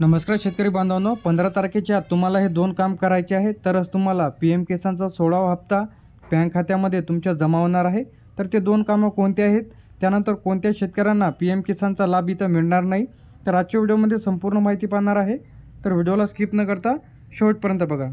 नमस्कार शेतकरी बांधवांनो पंधरा तारखेच्या तुम्हाला हे दोन काम करायचे आहे तरच तुम्हाला पी एम किसानचा सोळावा हप्ता बँक खात्यामध्ये तुमच्या जमा होणार आहे. तर ते दोन कामं कोणते आहेत? त्यानंतर कोणत्या शेतकऱ्यांना पी एम किसानचा लाभ इथं मिळणार नाही? तर आजच्या व्हिडिओमध्ये संपूर्ण माहिती पाहणार आहे. तर व्हिडिओला स्किप न करता शेवटपर्यंत बघा.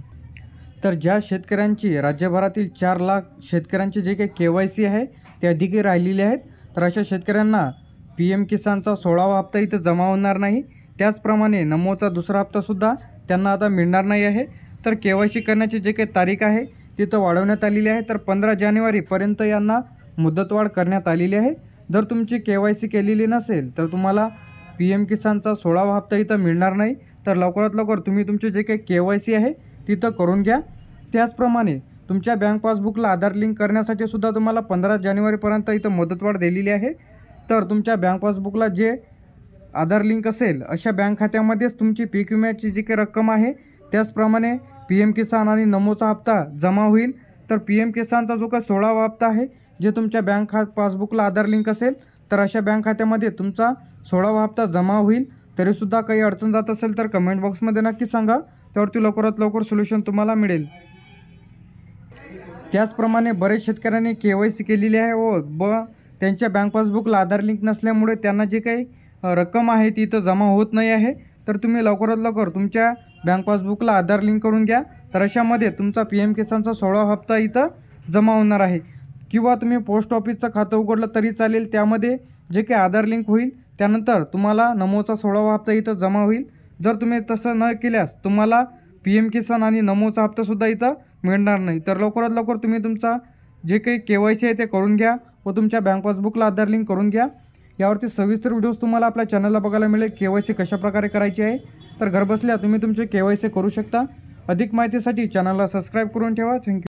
तर ज्या शेतकऱ्यांची राज्यभरातील चार लाख शेतकऱ्यांचे जे काही के वाय सी आहे ते अधिकही राहिलेले आहेत. तर अशा शेतकऱ्यांना पी एम किसानचा सोळावा हप्ता इथं जमा होणार नाही. त्याचप्रमाणे नमोचा दुसरा हप्तासुद्धा त्यांना आता मिळणार नाही आहे. तर के वाय सी करण्याची जे काही तारीख आहे तिथं वाढवण्यात आलेली आहे. तर पंधरा जानेवारीपर्यंत यांना मुदतवाढ करण्यात आलेली आहे. जर तुमची के वाय सी केलेली नसेल तर तुम्हाला पी एम किसानचा सोळावा हप्ता इथं मिळणार नाही. तर लवकरात लवकर तुम्ही तुमचे जे काही के वाय सी आहे तिथं करून घ्या. त्याचप्रमाणे तुमच्या बँक पासबुकला आधार लिंक करण्यासाठी सुद्धा तुम्हाला पंधरा जानेवारीपर्यंत इथं मुदतवाढ दिलेली आहे. तर तुमच्या बँक पासबुकला जे आधार लिंक असेल अशा बँक खात्यामध्येच तुमची पीक विम्याची जी काही रक्कम आहे त्याचप्रमाणे पी एम किसान आणि नमोचा हप्ता जमा होईल. तर पी एम किसानचा जो काही सोळावा हप्ता आहे जे तुमच्या बँक खा पासबुकला आधार लिंक असेल तर अशा बँक खात्यामध्ये तुमचा सोळावा हप्ता जमा होईल. तरीसुद्धा काही अडचण जात असेल तर कमेंट बॉक्समध्ये नक्की सांगा. त्यावरती लवकरात लवकर सोल्युशन तुम्हाला मिळेल. त्याचप्रमाणे बरेच शेतकऱ्यांनी के वाय सी केलेली आहे व ब त्यांच्या बँक पासबुकला आधार लिंक नसल्यामुळे त्यांना जे काही रक्कम आहे ती इथं जमा होत नाही आहे. तर तुम्ही लवकरात लवकर तुमच्या बँक पासबुकला आधार लिंक करून घ्या. तर अशामध्ये तुमचा पी एम किसानचा सोळा हप्ता इथं जमा होणार आहे. किंवा तुम्ही पोस्ट ऑफिसचं खातं उघडलं तरी चालेल. त्यामध्ये जे काही आधार लिंक होईल त्यानंतर तुम्हाला नमोचा सोळावा हप्ता इथं जमा होईल. जर तुम्ही तसं न केल्यास तुम्हाला पी एम किसान आणि नमोचा हप्तासुद्धा इथं मिळणार नाही. तर लवकरात लवकर तुम्ही तुमचा जे काही के वाय सी आहे ते करून घ्या व तुमच्या बँक पासबुकला आधार लिंक करून घ्या. यावरती सविस्तर व्हिडिओज तुम्हाला आपल्या चॅनलला बघायला मिळेल. के वाय सी कशाप्रकारे करायची आहे? तर घरबसल्या तुम्ही तुमचे के वाय सी करू शकता. अधिक माहितीसाठी चॅनलला सबस्क्राईब करून ठेवा. थँक्यू